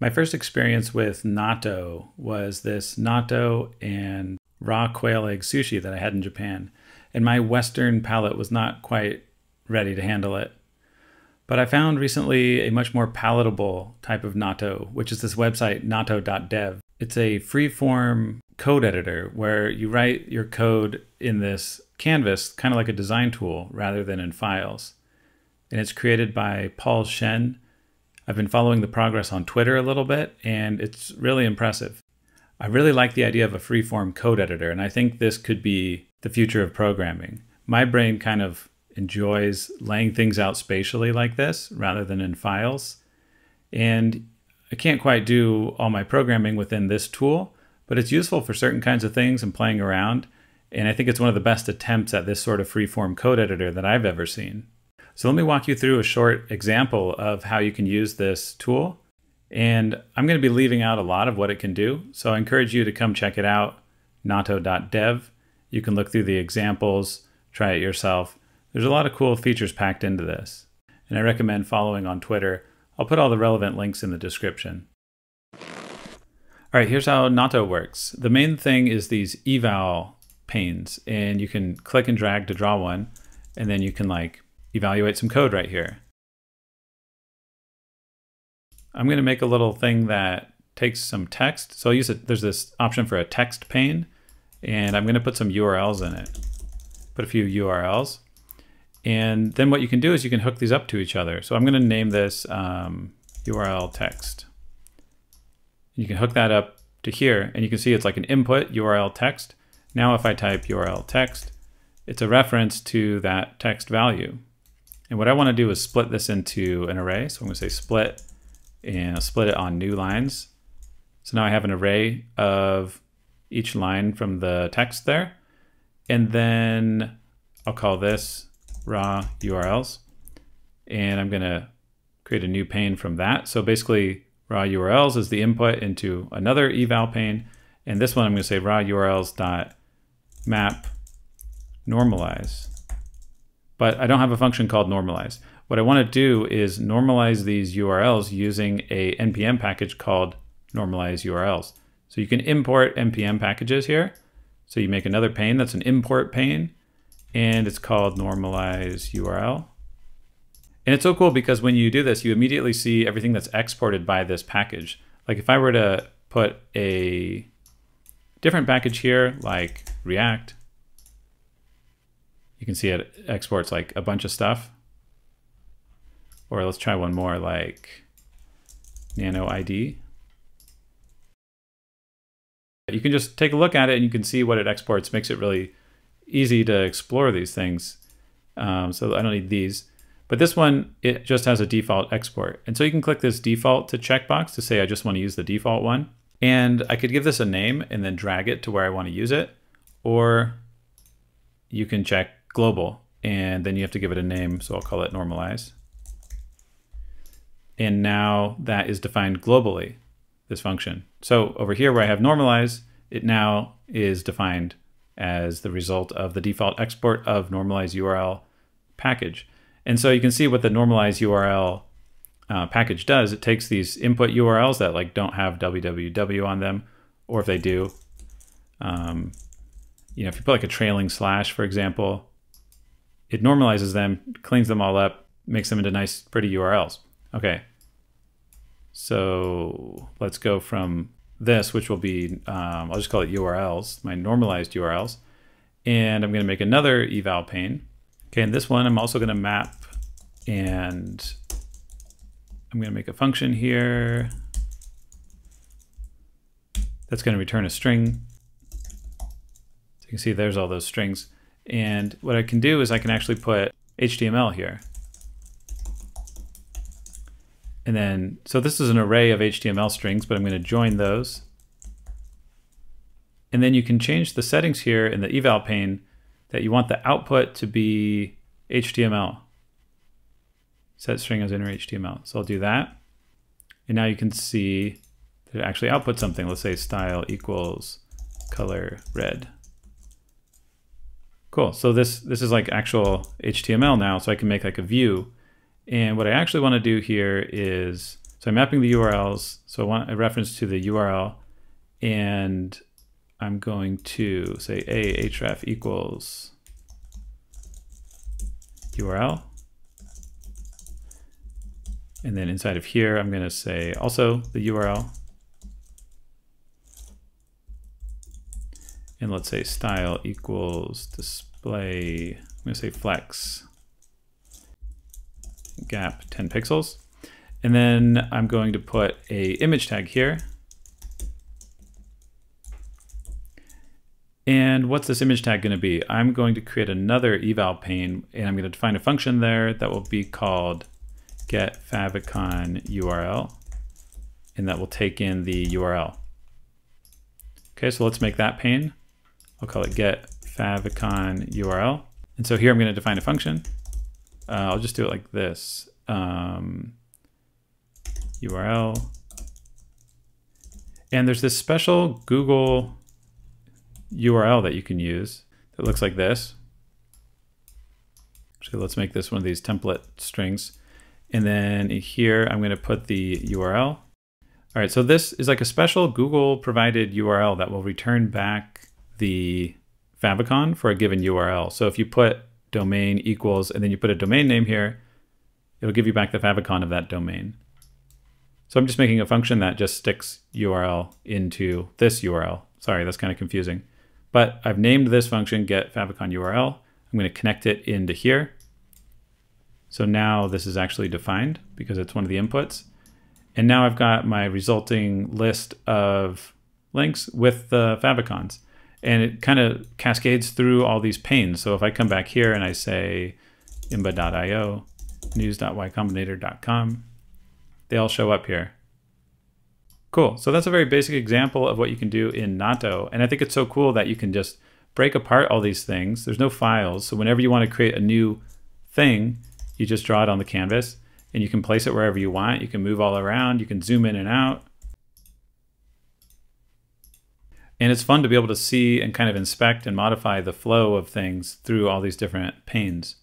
My first experience with natto was this natto and raw quail egg sushi that I had in Japan, and my Western palate was not quite ready to handle it. But I found recently a much more palatable type of natto, which is this website, natto.dev. It's a free-form code editor where you write your code in this canvas, kind of like a design tool, rather than in files. And it's created by Paul Shen, I've been following the progress on Twitter a little bit, and it's really impressive. I really like the idea of a free-form code editor, and I think this could be the future of programming. My brain kind of enjoys laying things out spatially like this rather than in files. And I can't quite do all my programming within this tool, but it's useful for certain kinds of things and playing around. And I think it's one of the best attempts at this sort of free-form code editor that I've ever seen. So let me walk you through a short example of how you can use this tool. And I'm going to be leaving out a lot of what it can do. So I encourage you to come check it out, natto.dev. You can look through the examples, try it yourself. There's a lot of cool features packed into this. And I recommend following on Twitter. I'll put all the relevant links in the description. All right, here's how Natto works. The main thing is these eval panes, and you can click and drag to draw one, and then you can like evaluate some code right here. I'm going to make a little thing that takes some text. So I'll use it. There's this option for a text pane, and I'm going to put some URLs in it. Put a few URLs. And then what you can do is you can hook these up to each other. So I'm going to name this um, URL text. You can hook that up to here, and you can see it's like an input URL text. Now if I type URL text, it's a reference to that text value. And what I want to do is split this into an array. So I'm going to say split and I'll split it on new lines. So now I have an array of each line from the text there. And then I'll call this raw URLs. And I'm going to create a new pane from that. So basically raw URLs is the input into another eval pane. And this one I'm going to say raw URLs dot map normalize but I don't have a function called normalize. What I want to do is normalize these URLs using a npm package called normalize URLs. So you can import npm packages here. So you make another pane that's an import pane, and it's called normalize URL. And it's so cool because when you do this, you immediately see everything that's exported by this package. Like if I were to put a different package here, like React, you can see it exports like a bunch of stuff. Or let's try one more like nano ID. You can just take a look at it and you can see what it exports. Makes it really easy to explore these things. Um, so I don't need these. But this one, it just has a default export. And so you can click this default to checkbox to say I just want to use the default one. And I could give this a name and then drag it to where I want to use it. Or you can check global, and then you have to give it a name, so I'll call it normalize. And now that is defined globally, this function. So over here where I have normalize, it now is defined as the result of the default export of normalize URL package. And so you can see what the normalize URL uh, package does. It takes these input URLs that like don't have www on them, or if they do, um, you know, if you put like a trailing slash, for example, it normalizes them, cleans them all up, makes them into nice, pretty URLs. Okay. So let's go from this, which will be, um, I'll just call it URLs, my normalized URLs. And I'm going to make another eval pane. Okay, and this one I'm also going to map and I'm going to make a function here that's going to return a string. So you can see there's all those strings. And what I can do is I can actually put HTML here. And then, so this is an array of HTML strings, but I'm going to join those. And then you can change the settings here in the eval pane that you want the output to be HTML. Set string as inner HTML. So I'll do that. And now you can see that it actually outputs something. Let's say style equals color red. Cool. So this, this is like actual HTML now, so I can make like a view. And what I actually want to do here is So I'm mapping the URLs. So I want a reference to the URL and I'm going to say a href equals URL. And then inside of here, I'm going to say also the URL. And let's say style equals display, I'm to say flex gap 10 pixels. And then I'm going to put a image tag here. And what's this image tag going to be? I'm going to create another eval pane and I'm going to define a function there that will be called get favicon URL and that will take in the URL. Okay, so let's make that pane. I'll call it get favicon URL. And so here I'm going to define a function. Uh, I'll just do it like this. Um, URL. And there's this special Google URL that you can use that looks like this. Actually, let's make this one of these template strings. And then here, I'm going to put the URL. All right, so this is like a special Google provided URL that will return back the favicon for a given URL. So if you put domain equals, and then you put a domain name here, it'll give you back the favicon of that domain. So I'm just making a function that just sticks URL into this URL. Sorry, that's kind of confusing. But I've named this function get favicon URL. I'm going to connect it into here. So now this is actually defined because it's one of the inputs. And now I've got my resulting list of links with the favicons. And it kind of cascades through all these panes. So if I come back here and I say imba.io, news.ycombinator.com, they all show up here. Cool. So that's a very basic example of what you can do in Natto. And I think it's so cool that you can just break apart all these things. There's no files. So whenever you want to create a new thing, you just draw it on the canvas and you can place it wherever you want. You can move all around. You can zoom in and out. And it's fun to be able to see and kind of inspect and modify the flow of things through all these different panes.